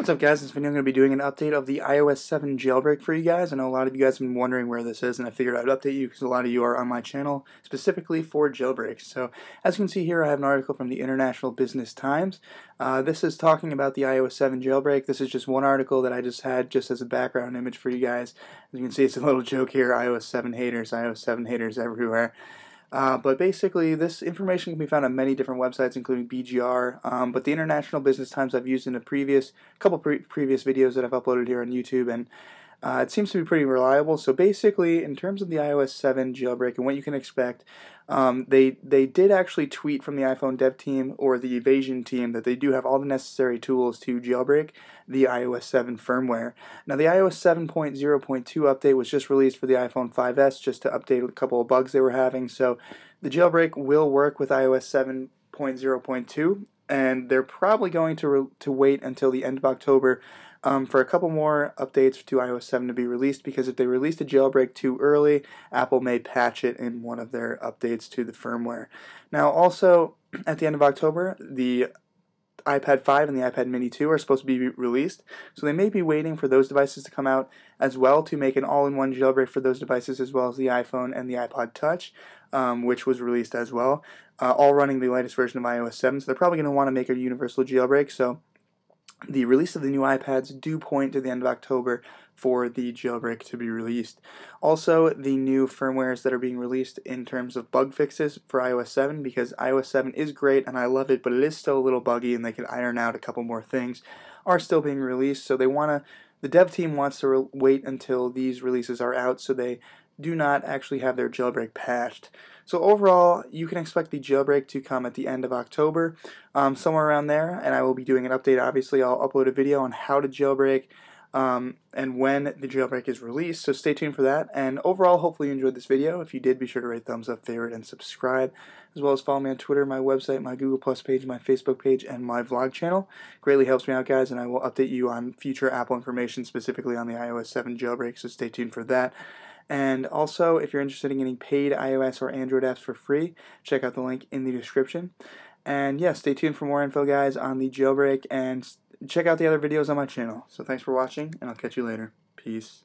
What's up guys, in this video I'm going to be doing an update of the iOS 7 jailbreak for you guys. I know a lot of you guys have been wondering where this is and I figured I'd update you because a lot of you are on my channel specifically for jailbreaks. So as you can see here I have an article from the International Business Times. Uh, this is talking about the iOS 7 jailbreak. This is just one article that I just had just as a background image for you guys. As you can see it's a little joke here, iOS 7 haters, iOS 7 haters everywhere. Uh, but basically, this information can be found on many different websites, including BGR. Um, but the International Business Times I've used in a previous couple pre previous videos that I've uploaded here on YouTube, and uh, it seems to be pretty reliable. So basically, in terms of the iOS 7 jailbreak and what you can expect, um, they they did actually tweet from the iPhone dev team or the evasion team that they do have all the necessary tools to jailbreak the iOS 7 firmware. Now the iOS 7.0.2 update was just released for the iPhone 5s just to update a couple of bugs they were having. So the jailbreak will work with iOS 7.0.2 and they're probably going to to wait until the end of October um, for a couple more updates to iOS 7 to be released because if they release a jailbreak too early, Apple may patch it in one of their updates to the firmware. Now, also at the end of October, the iPad 5 and the iPad Mini 2 are supposed to be released, so they may be waiting for those devices to come out as well to make an all-in-one jailbreak for those devices as well as the iPhone and the iPod Touch, um, which was released as well, uh, all running the latest version of iOS 7. So they're probably going to want to make a universal jailbreak. So the release of the new iPads do point to the end of October for the jailbreak to be released. Also, the new firmwares that are being released in terms of bug fixes for iOS 7 because iOS 7 is great and I love it, but it is still a little buggy and they could iron out a couple more things are still being released. So they want to the dev team wants to wait until these releases are out so they do not actually have their jailbreak patched. So overall, you can expect the jailbreak to come at the end of October, um, somewhere around there, and I will be doing an update. Obviously, I'll upload a video on how to jailbreak um, and when the jailbreak is released, so stay tuned for that. And overall, hopefully you enjoyed this video. If you did, be sure to rate, thumbs up, favorite, and subscribe, as well as follow me on Twitter, my website, my Google Plus page, my Facebook page, and my vlog channel. Greatly helps me out, guys, and I will update you on future Apple information, specifically on the iOS 7 jailbreak, so stay tuned for that. And also, if you're interested in getting paid iOS or Android apps for free, check out the link in the description. And yeah, stay tuned for more info, guys, on the jailbreak and check out the other videos on my channel. So thanks for watching, and I'll catch you later. Peace.